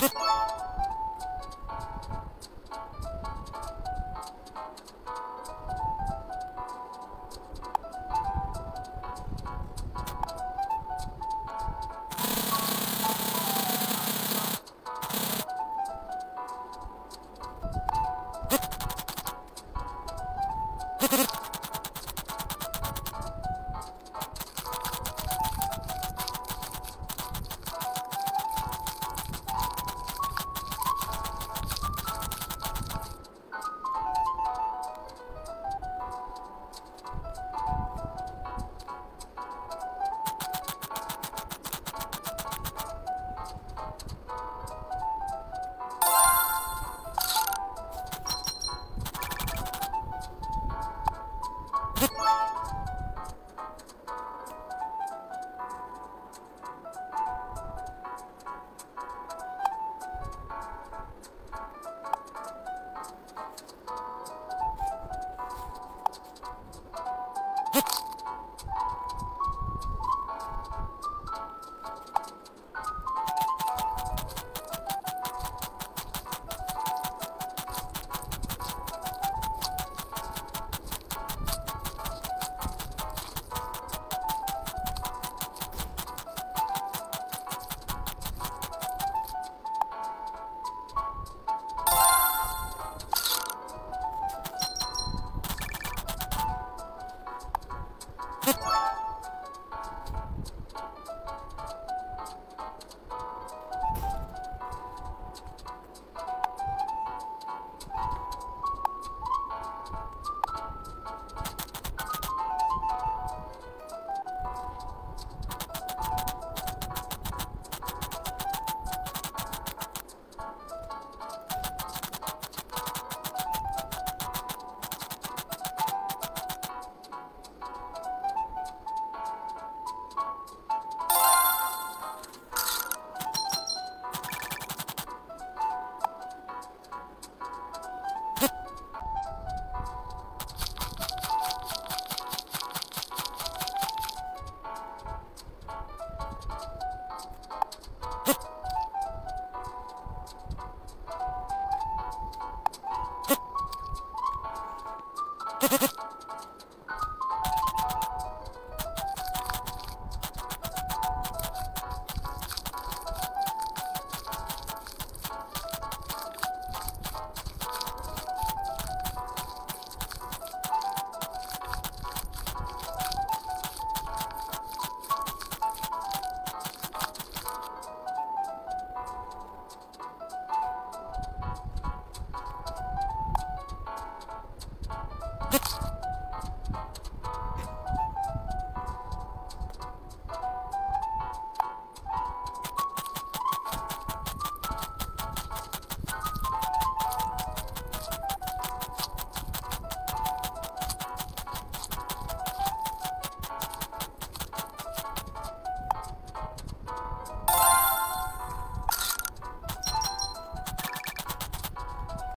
you